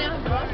minha voz.